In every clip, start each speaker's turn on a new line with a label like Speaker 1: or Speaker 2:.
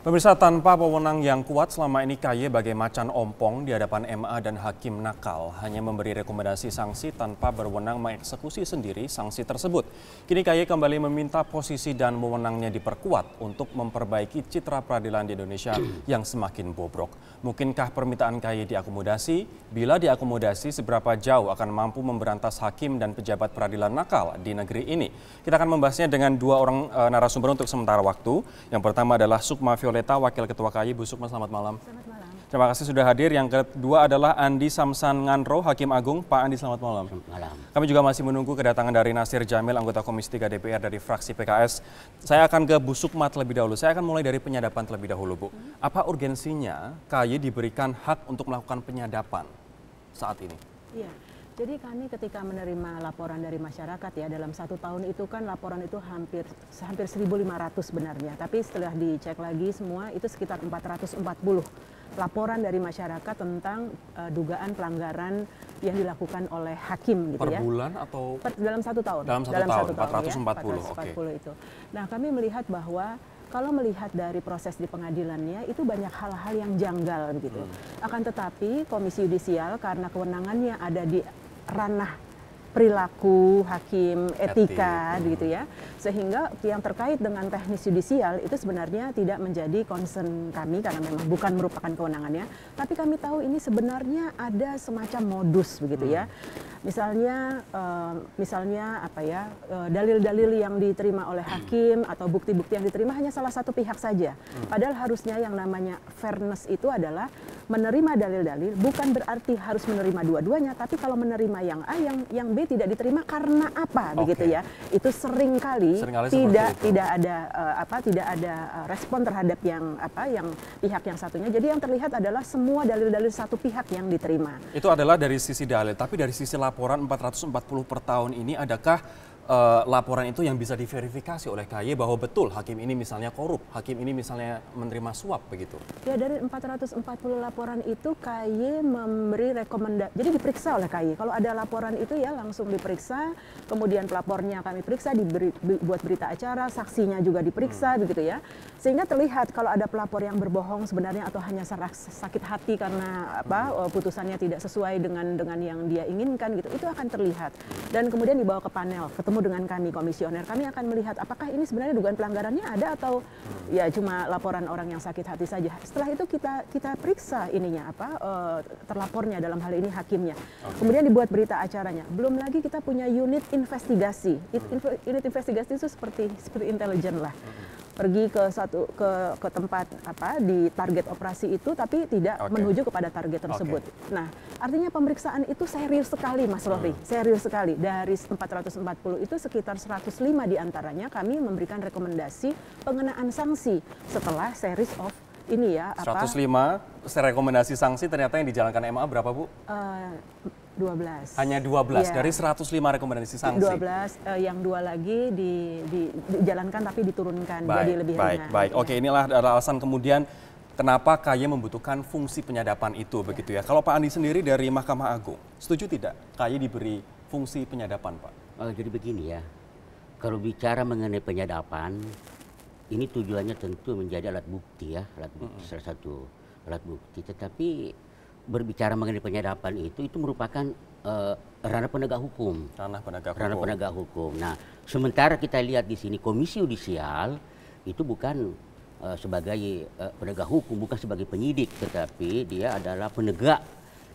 Speaker 1: Pemirsa tanpa pewenang yang kuat selama ini KY bagai macan ompong di hadapan MA dan hakim nakal hanya memberi rekomendasi sanksi tanpa berwenang mengeksekusi sendiri sanksi tersebut. Kini KY kembali meminta posisi dan wewenangnya diperkuat untuk memperbaiki citra peradilan di Indonesia yang semakin bobrok. Mungkinkah permintaan KY diakomodasi? Bila diakomodasi seberapa jauh akan mampu memberantas hakim dan pejabat peradilan nakal di negeri ini? Kita akan membahasnya dengan dua orang e, narasumber untuk sementara waktu. Yang pertama adalah Sukma Violeta, Wakil Ketua KAI. Bu Sukma, selamat malam. Selamat malam. Terima kasih sudah hadir. Yang kedua adalah Andi Samsan Nganro, Hakim Agung. Pak Andi, selamat malam. Selamat malam. Kami juga masih menunggu kedatangan dari Nasir Jamil, anggota Komisi 3 DPR dari fraksi PKS. Saya akan ke Bu Sukma terlebih dahulu. Saya akan mulai dari penyadapan terlebih dahulu, Bu. Apa urgensinya KAI diberikan hak untuk melakukan penyadapan saat ini?
Speaker 2: Iya. Jadi kami ketika menerima laporan dari masyarakat ya dalam satu tahun itu kan laporan itu hampir hampir 1.500 sebenarnya. Tapi setelah dicek lagi semua itu sekitar 440 laporan dari masyarakat tentang uh, dugaan pelanggaran yang dilakukan oleh hakim
Speaker 1: gitu per ya. Per bulan atau per,
Speaker 2: dalam satu tahun?
Speaker 1: Dalam satu
Speaker 2: dalam
Speaker 1: tahun,
Speaker 2: satu
Speaker 1: tahun 440. Ya, 440
Speaker 2: okay. itu. Nah kami melihat bahwa kalau melihat dari proses di pengadilannya itu banyak hal-hal yang janggal begitu. Hmm. Akan tetapi Komisi Yudisial karena kewenangannya ada di ranah perilaku hakim etika Etik. gitu ya sehingga yang terkait dengan teknis yudisial itu sebenarnya tidak menjadi concern kami karena memang bukan merupakan kewenangannya tapi kami tahu ini sebenarnya ada semacam modus begitu ya. hmm. ya misalnya uh, misalnya apa ya eh, dalil-dalil yang diterima oleh hakim atau bukti-bukti yang diterima hanya salah satu pihak saja. Hmm. Padahal harusnya yang namanya fairness itu adalah menerima dalil-dalil bukan berarti harus menerima dua-duanya, tapi kalau menerima yang A yang yang B tidak diterima karena apa okay. begitu ya. Itu sering kali tidak tidak ada uh, apa tidak ada uh, respon terhadap yang apa yang pihak yang satunya. Jadi yang terlihat adalah semua dalil-dalil satu pihak yang diterima.
Speaker 1: Itu adalah dari sisi dalil, tapi dari sisi laporan 440 per tahun ini adakah uh, laporan itu yang bisa diverifikasi oleh KY bahwa betul hakim ini misalnya korup, hakim ini misalnya menerima suap begitu?
Speaker 2: Ya dari 440 laporan itu KY memberi rekomendasi, jadi diperiksa oleh KY. Kalau ada laporan itu ya langsung diperiksa, kemudian pelapornya kami periksa, diberi, buat berita acara, saksinya juga diperiksa hmm. begitu ya. Sehingga terlihat kalau ada pelapor yang berbohong sebenarnya atau hanya sakit hati karena apa hmm. putusannya tidak sesuai dengan dengan yang dia inginkan gitu, itu akan terlihat. Dan kemudian dibawa ke panel, ketemu dengan kami komisioner, kami akan melihat apakah ini sebenarnya dugaan pelanggarannya ada atau hmm. ya cuma laporan orang yang sakit hati saja. Setelah itu kita kita periksa ininya apa uh, terlapornya dalam hal ini hakimnya. Okay. Kemudian dibuat berita acaranya. Belum lagi kita punya unit investigasi. Hmm. Unit investigasi itu seperti seperti intelijen lah. Pergi ke satu ke ke tempat apa di target operasi itu tapi tidak okay. menuju kepada target tersebut. Okay. Nah, artinya pemeriksaan itu serius sekali Mas Rory, hmm. serius sekali. Dari 440 itu sekitar 105 di antaranya kami memberikan rekomendasi pengenaan sanksi setelah series of ini ya
Speaker 1: apa 105 rekomendasi sanksi ternyata yang dijalankan MA berapa Bu? Uh,
Speaker 2: 12.
Speaker 1: Hanya 12 ya. dari 105 rekomendasi sanksi.
Speaker 2: 12 uh, eh, yang dua lagi di, di, dijalankan tapi diturunkan baik, jadi lebih
Speaker 1: baik, ringan. Baik, Oke, inilah alasan kemudian kenapa KY membutuhkan fungsi penyadapan itu ya. begitu ya. Kalau Pak Andi sendiri dari Mahkamah Agung, setuju tidak KY diberi fungsi penyadapan, Pak?
Speaker 3: Oh, jadi begini ya. Kalau bicara mengenai penyadapan, ini tujuannya tentu menjadi alat bukti ya, alat bukti, mm -hmm. salah satu alat bukti. Tetapi berbicara mengenai penyadapan itu itu merupakan uh, ranah penegak hukum.
Speaker 1: Ranah penegak
Speaker 3: ranah hukum. penegak hukum. Nah, sementara kita lihat di sini Komisi Yudisial itu bukan uh, sebagai uh, penegak hukum, bukan sebagai penyidik, tetapi dia adalah penegak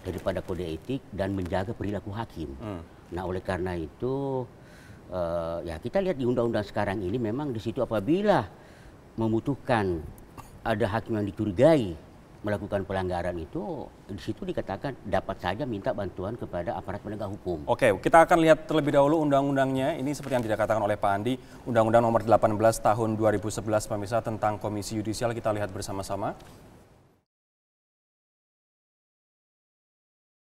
Speaker 3: daripada kode etik dan menjaga perilaku hakim. Hmm. Nah, oleh karena itu uh, ya kita lihat di undang-undang sekarang ini memang di situ apabila membutuhkan ada hakim yang dicurigai melakukan pelanggaran itu di situ dikatakan dapat saja minta bantuan kepada aparat penegak hukum.
Speaker 1: Oke, kita akan lihat terlebih dahulu undang-undangnya. Ini seperti yang dikatakan oleh Pak Andi, Undang-Undang Nomor 18 Tahun 2011 pemirsa tentang Komisi Yudisial kita lihat bersama-sama.